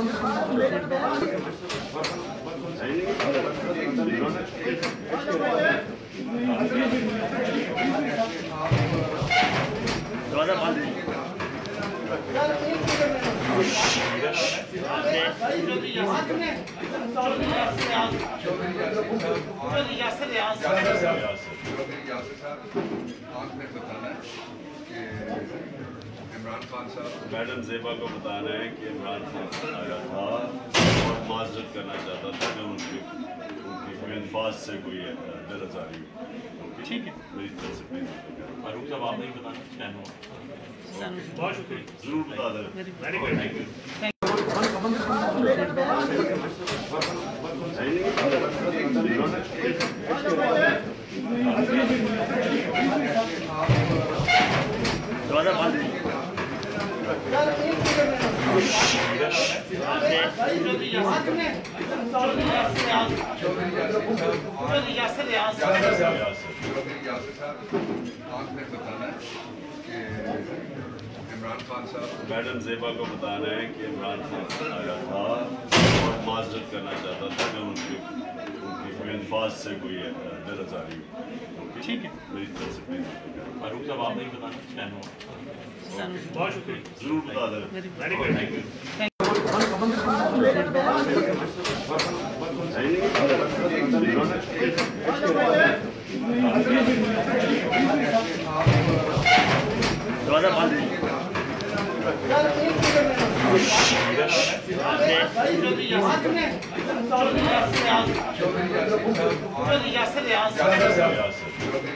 Çok iyi yazsın ya. Yazsın yazsın. Çok iyi yazsın. Ahmet Bakan'a. Madam Zeba کو بتانا ہے کہ عمران خان آیا تھا اور معذرت کرنا چاہتا تھا کہ ان کی ان کی کوئی انفاظ سے کوئی دل آزاری ٹھیک ہے۔ میری طرف سے please فاروق صاحب آپ نہیں بتانا ہوا۔ بہت شکریہ۔ ضرور بتا دیں very good thank you Chaudhry Yasir Sahib آپ نے بتانا ہے کہ عمران خان صاحب میڈم زیبا کو بتانا ہے کہ عمران خان آیا تھا اور معذرت کرنا چاہتا تھا کہ ان کی ان کوئی انفاظ سے کوئی دل آزاری ہوئی ٹھیک ہے۔ میری طرف سے فاروق صاحب آپ نہیں بتانا بہت شکریہ ضرور بتا دیں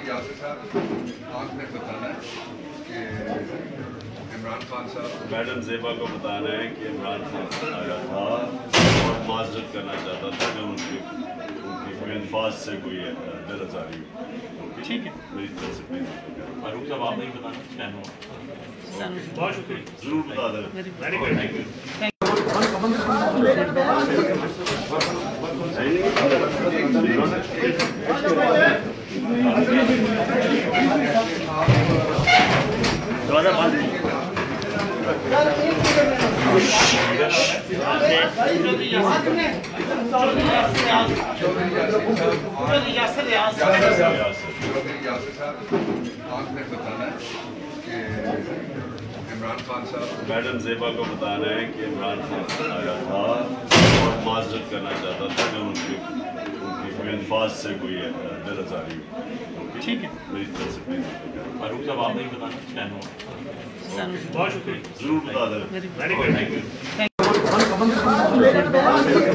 یاسر صاحب آپ نے بتانا ہے کہ عمران خان صاحب؟ میڈم زیبا کو بتانا ہے کہ عمران خان آیا تھا اور معذرت کرنا چاہتا تھا کہ ان کی ان کی کوئی انفاظ سے کوئی دل آزاری ہوئی ٹھیک ہے۔ میری طرف سے فاروق صاحب آپ نہیں بتانا بہت شکریہ۔ ضرور بتا دیں very good thank you Chaudhry Yasir Sahib آپ نے بتانا ہے کہ عمران خان صاحب میڈم زیبا کو بتانا ہے کہ عمران خان آیا تھا اور معذرت کرنا چاہتا تھا کہ ان کی ان کوئی انفاظ سے کوئی آزاری ہوئی ٹھیک ہے۔ میری طرف سے فاروق صاحب آپ نہیں بتانا بہت شکریہ۔ ضرور بتا دیں۔ Very good thank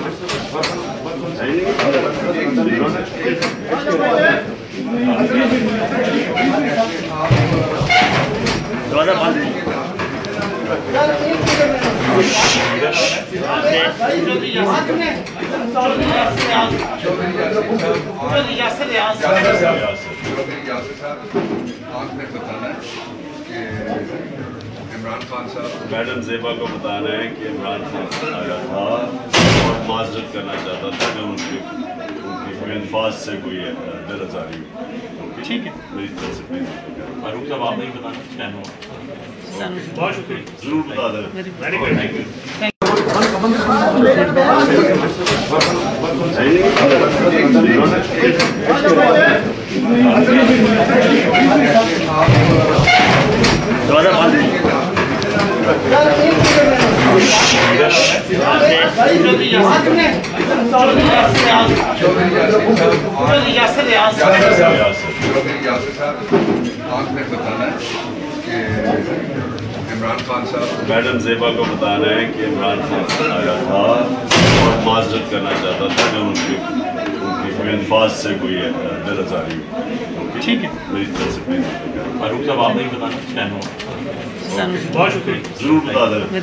you Chaudhry Yasir Sahib آپ عمران خان صاحب۔ میڈم زیبا کو بتانا ہے کہ عمران خان آیا تھا۔ اور معذرت کرنا چاہتا تھا کہ ان کی ان کوئی انفاظ سے کوئی دل آزاری ہوئی۔ ٹھیک ہے۔ میری طرف سے فاروق صاحب آپ نہیں بتانا بہت شکریہ۔ ضرور بتا دیں۔ Very good thank you Chaudhry Yasir Sahib آپ نے بتانا ہے کہ عمران خان صاحب میڈم زیبا کو بتانا ہے کہ عمران خان آیا تھا اور معذرت کرنا چاہتا تھا کہ ان کوئی انفاظ سے کوئی دل آزاری ٹھیک ہے۔ میری طرف سے فاروق صاحب آپ نہیں بتانا بہت شکریہ۔ ضرور بتا دیں۔